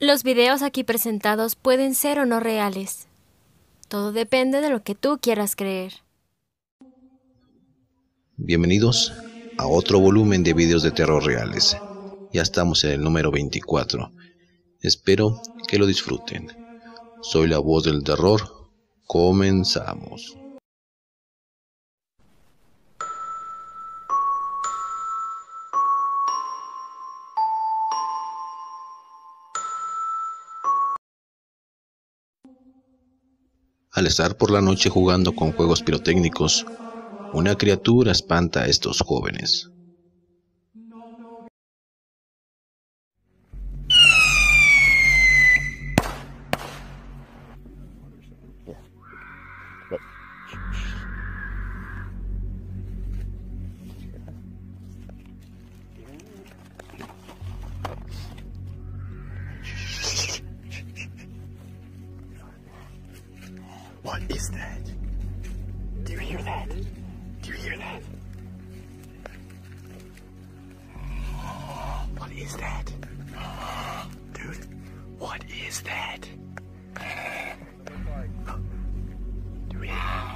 Los videos aquí presentados pueden ser o no reales. Todo depende de lo que tú quieras creer. Bienvenidos a otro volumen de videos de terror reales. Ya estamos en el número 24. Espero que lo disfruten. Soy la voz del terror. Comenzamos. Al estar por la noche jugando con juegos pirotécnicos, una criatura espanta a estos jóvenes. What is that? Do you hear that? Do you hear that? What is that? Dude, what is that? Do we,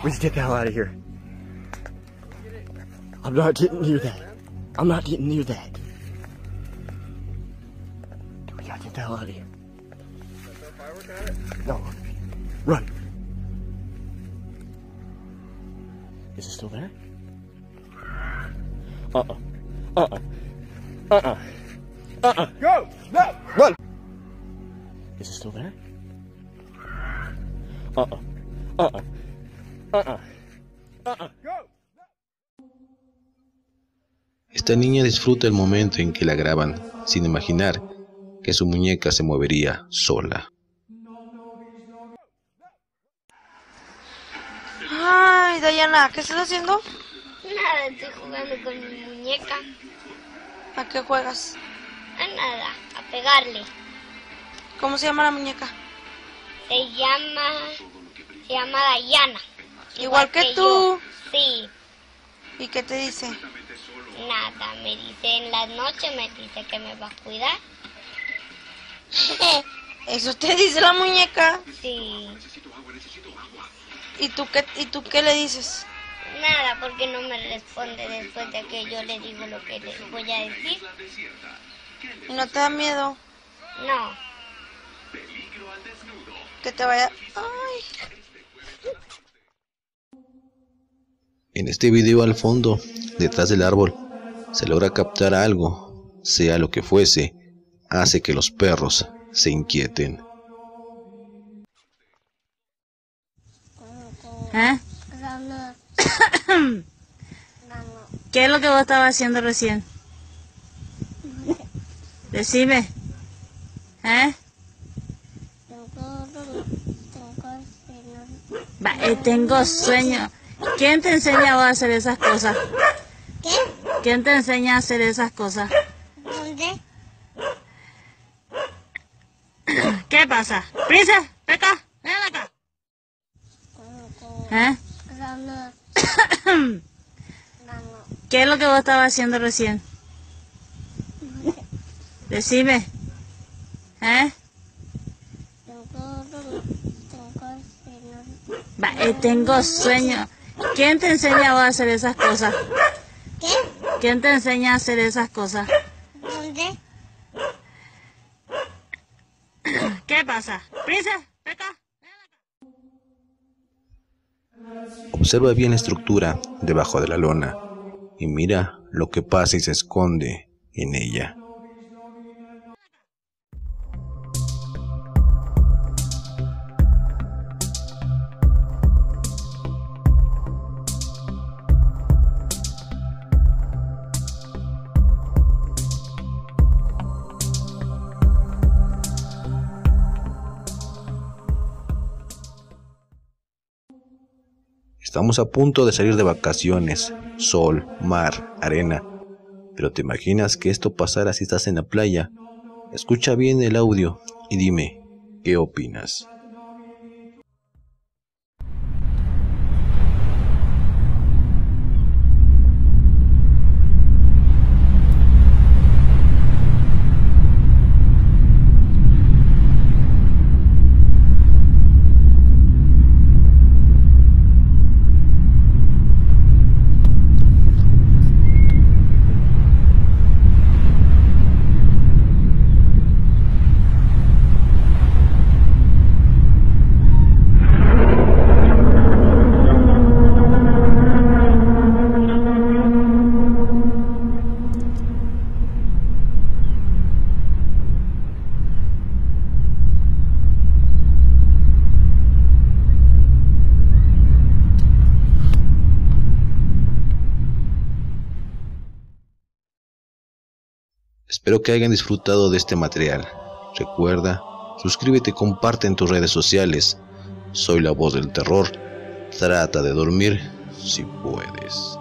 we get the hell out of here. I'm not getting near that. I'm not getting near that. Dude, we gotta get the hell out of here. No. Run. Is it still there? Uh-uh. Uh-uh. Uh-uh. Uh-uh. Go! No! Run! Is it still there? Uh-uh. Uh-uh. Uh-uh. Uh-uh. Go! Esta niña disfruta el momento en que la graban, sin imaginar que su muñeca se movería sola. Ay, Dayana, ¿qué estás haciendo? Nada, estoy jugando con mi muñeca. ¿A qué juegas? A nada, a pegarle. ¿Cómo se llama la muñeca? Se llama. Se llama Dayana. Igual que tú. yo. Sí, ¿Y qué te dice? nada. Me dice en las noches, me dice que me va a cuidar. Eso te dice la muñeca. Sí, ¿Y tú qué, y tú qué le dices? nada, porque no me responde después de que yo le digo lo que le voy a decir. ¿Y no te da miedo No, que te vaya... Ay, En este video al fondo, detrás del árbol, se logra captar algo, sea lo que fuese, hace que los perros se inquieten. ¿Eh? ¿Qué es lo que vos estabas haciendo recién? Decime. ¿Eh? Va, eh, tengo sueño. ¿Quién te enseña a hacer esas cosas? ¿Qué? ¿Quién te enseña a hacer esas cosas? ¿Dónde? ¿Qué pasa? Ven acá. ¿Eh? ¿Qué es lo que vos estabas haciendo recién? Decime. ¿Eh? Va, eh, tengo sueño. ¿Quién te enseña a hacer esas cosas? ¿Qué? ¿Quién te enseña a hacer esas cosas? ¿Dónde? ¿Qué pasa? Princesa, Observa bien la estructura debajo de la lona y mira lo que pasa y se esconde en ella. Estamos a punto de salir de vacaciones, sol, mar, arena. Pero ¿te imaginas que esto pasara si estás en la playa? Escucha bien el audio y dime, ¿qué opinas? Espero que hayan disfrutado de este material. Recuerda, suscríbete y comparte en tus redes sociales. Soy la voz del terror. Trata de dormir si puedes.